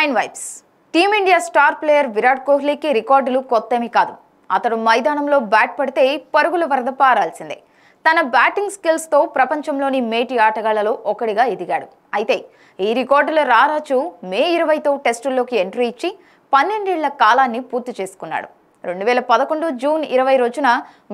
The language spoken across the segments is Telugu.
Nine vibes team India star player Virat కోహ్లీకి రికార్డులు కొత్తవి కాదు. అతడు మైదానంలో బ్యాట్ పడితే పరుగుల వరద పారాల్సిందే. తన బ్యాటింగ్ స్కిల్స్తో ప్రపంచంలోని మేటి ఆటగాళ్ళలో ఒకడిగా ఎదిగాడు. అయితే ఈ రికార్డుల రారాజు మే ఇరవైతో టెస్టుల్లోకి ఎంట్రీ ఇచ్చి పన్నెండేళ్ళ కాలాన్ని పూర్తి చేసుకున్నాడు. రెండు వేల పదకొండు జూన్ ఇరవై రోజున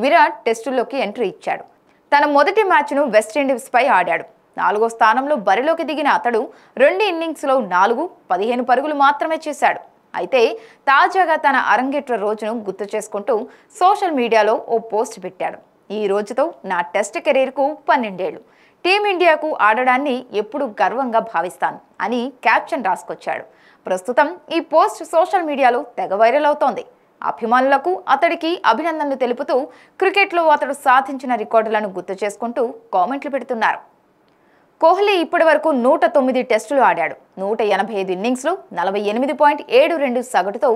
విరాట్ టెస్టుల్లోకి ఎంట్రీ ఇచ్చాడు. తన మొదటి మ్యాచ్ను వెస్టిండీస్పై ఆడాడు. నాలుగో స్థానంలో బరిలోకి దిగిన అతడు రెండు ఇన్నింగ్స్లో నాలుగు పదిహేను పరుగులు మాత్రమే చేశాడు. అయితే తాజాగా తన అరంగేట్ర రోజును గుర్తు చేసుకుంటూ సోషల్ మీడియాలో ఓ పోస్ట్ పెట్టాడు. ఈ రోజుతో నా టెస్ట్ కెరీర్కు పన్నెండేళ్ళు. టీమిండియాకు ఆడడాన్ని ఎప్పుడు గర్వంగా భావిస్తాను అని క్యాప్షన్ రాసుకొచ్చాడు. ప్రస్తుతం ఈ పోస్ట్ సోషల్ మీడియాలో తెగ వైరల్ అవుతోంది. అభిమానులకు అతడికి అభినందనలు తెలుపుతూ క్రికెట్లో అతడు సాధించిన రికార్డులను గుర్తు చేసుకుంటూ కామెంట్లు పెడుతున్నారు. కోహ్లీ ఇప్పటి వరకు నూట తొమ్మిది టెస్టులు ఆడాడు. నూట ఎనభై ఐదు ఇన్నింగ్స్లు నలభై ఎనిమిది పాయింట్ ఏడు రెండు సగటుతో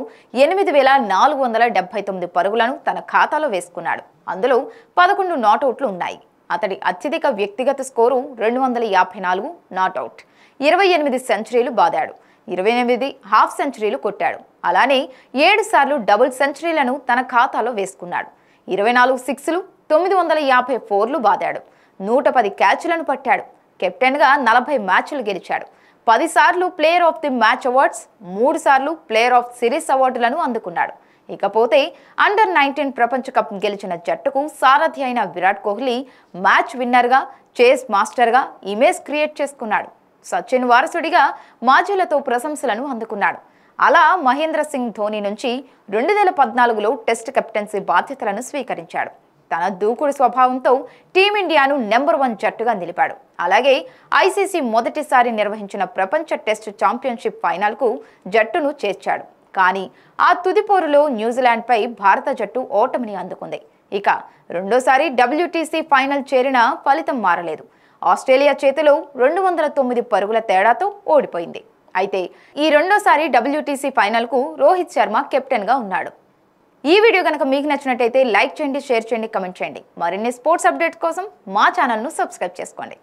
ఎనిమిది వేల నాలుగు వందల డెబ్బై తొమ్మిది పరుగులను తన ఖాతాలో వేసుకున్నాడు. అందులో పదకొండు నాటౌట్లు ఉన్నాయి. అతడి అత్యధిక వ్యక్తిగత స్కోరు రెండు వందల యాభై నాలుగు నాటౌట్ ఇరవై ఎనిమిది సెంచరీలు బాదాడు. ఇరవై ఎనిమిది హాఫ్ సెంచరీలు కొట్టాడు. అలానే ఏడు సార్లు డబుల్ సెంచరీలను తన ఖాతాలో వేసుకున్నాడు. ఇరవై నాలుగు సిక్స్లు తొమ్మిది వందల యాభై ఫోర్లు బాదాడు. నూట పది క్యాచ్లను పట్టాడు. కెప్టెన్గా నలభై మ్యాచ్లు గెలిచాడు. పదిసార్లు player of the match awards మూడు సార్లు ప్లేయర్ ఆఫ్ సిరీస్ అవార్డులను అందుకున్నాడు. ఇకపోతే అండర్ నైన్టీన్ ప్రపంచ కప్ గెలిచిన జట్టుకు సారథి అయిన విరాట్ కోహ్లీ మ్యాచ్ విన్నర్గా చేస్ మాస్టర్గా ఇమేజ్ క్రియేట్ చేసుకున్నాడు. సచిన్ వారసుడిగా మాజీలతో ప్రశంసలను అందుకున్నాడు. అలా మహేంద్ర సింగ్ ధోని నుంచి రెండు వేల పద్నాలుగులో టెస్ట్ కెప్టెన్సీ బాధ్యతలను స్వీకరించాడు. తన దూకుడు స్వభావంతో టీమిండియాను నెంబర్ వన్ జట్టుగా నిలిపాడు. అలాగే ఐసీసీ మొదటిసారి నిర్వహించిన ప్రపంచ టెస్ట్ ఛాంపియన్షిప్ ఫైనల్కు జట్టును చేర్చాడు. కానీ ఆ తుదిపోరులో న్యూజిలాండ్పై భారత జట్టు ఓటమిని అందుకుంది. ఇక రెండోసారి డబ్ల్యూటీసీ ఫైనల్ చేరినా ఫలితం మారలేదు. ఆస్ట్రేలియా చేతిలో రెండు వందల తొమ్మిది పరుగుల తేడాతో ఓడిపోయింది. అయితే ఈ రెండోసారి డబ్ల్యూటీసీ ఫైనల్కు రోహిత్ శర్మ కెప్టెన్గా ఉన్నాడు. ఈ వీడియో కనుక మీకు నచ్చినట్టయితే లైక్ చేయండి షేర్ చేయండి కమెంట్ చేయండి. మరిన్ని స్పోర్ట్స్ అప్డేట్స్ కోసం మా ఛానల్ను సబ్స్క్రైబ్ చేసుకోండి.